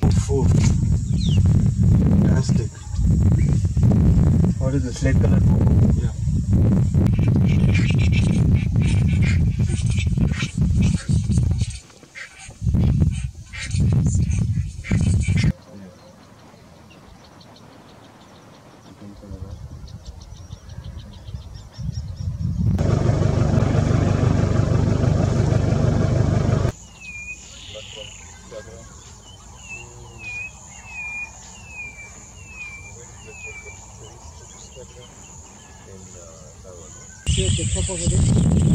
Beautiful. Fantastic. What is the slate color? Yeah. Yeah, that